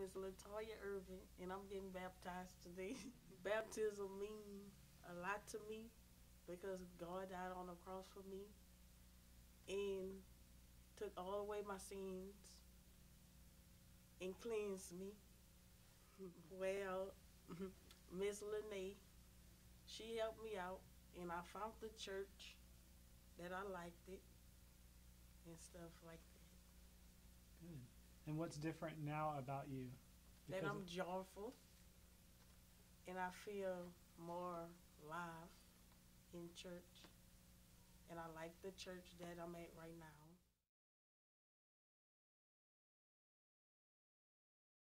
is LaToya Ervin, and I'm getting baptized today. Baptism means a lot to me because God died on the cross for me and took all away my sins and cleansed me. Well, Miss Lene, she helped me out, and I found the church that I liked it and stuff like that. And what's different now about you? That Because I'm joyful and I feel more live in church. And I like the church that I'm at right now.